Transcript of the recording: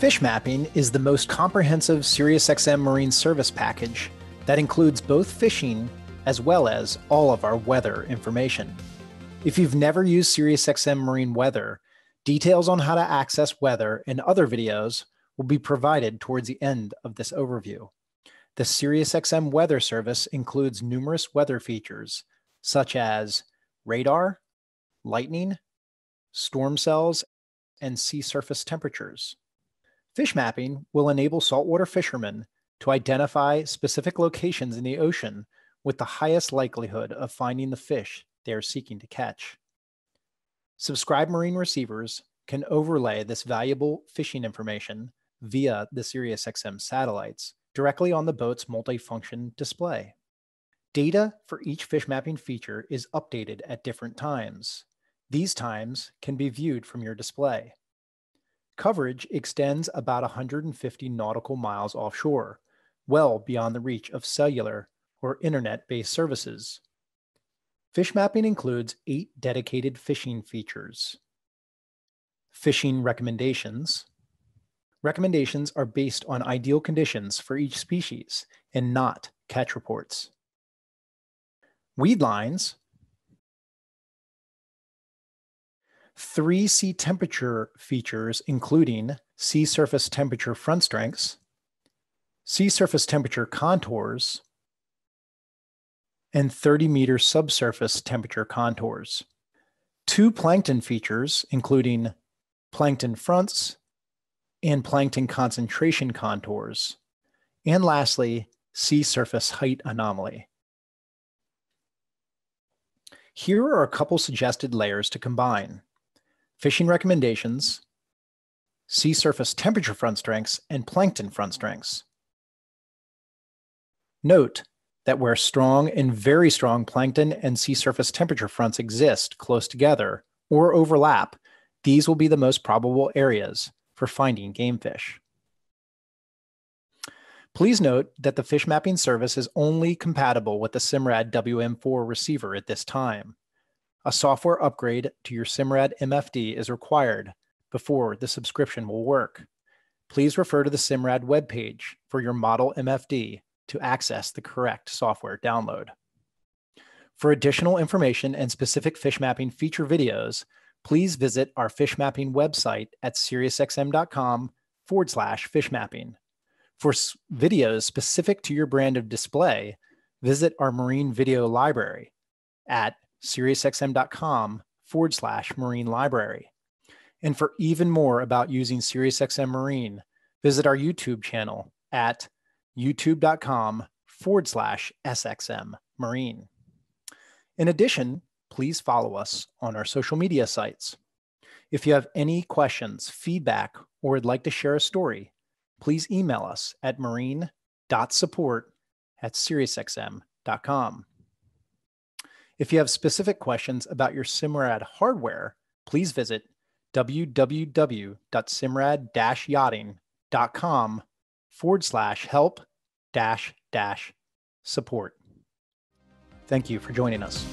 Fish mapping is the most comprehensive SiriusXM marine service package that includes both fishing as well as all of our weather information. If you've never used SiriusXM Marine Weather, details on how to access weather and other videos will be provided towards the end of this overview. The SiriusXM weather service includes numerous weather features such as radar, lightning, storm cells, and sea surface temperatures. Fish mapping will enable saltwater fishermen to identify specific locations in the ocean with the highest likelihood of finding the fish they are seeking to catch. Subscribed marine receivers can overlay this valuable fishing information via the SiriusXM satellites directly on the boat's multifunction display. Data for each fish mapping feature is updated at different times. These times can be viewed from your display. Coverage extends about 150 nautical miles offshore, well beyond the reach of cellular or internet based services. Fish mapping includes eight dedicated fishing features. Fishing recommendations. Recommendations are based on ideal conditions for each species and not catch reports. Weed lines. Three sea temperature features, including sea surface temperature front strengths, sea surface temperature contours, and 30 meter subsurface temperature contours. Two plankton features, including plankton fronts and plankton concentration contours. And lastly, sea surface height anomaly. Here are a couple suggested layers to combine fishing recommendations, sea surface temperature front strengths, and plankton front strengths. Note that where strong and very strong plankton and sea surface temperature fronts exist close together or overlap, these will be the most probable areas for finding game fish. Please note that the fish mapping service is only compatible with the Simrad WM4 receiver at this time. A software upgrade to your Simrad MFD is required before the subscription will work. Please refer to the Simrad webpage for your model MFD to access the correct software download. For additional information and specific fish mapping feature videos, please visit our fish mapping website at SiriusXM.com forward slash fish mapping. For videos specific to your brand of display, visit our marine video library at SiriusXM.com forward slash marine library. And for even more about using SiriusXM Marine, visit our YouTube channel at youtube.com forward slash SXM Marine. In addition, please follow us on our social media sites. If you have any questions, feedback, or would like to share a story, please email us at marine.support at SiriusXM.com. If you have specific questions about your Simrad hardware, please visit www.simrad-yachting.com forward slash help dash dash support. Thank you for joining us.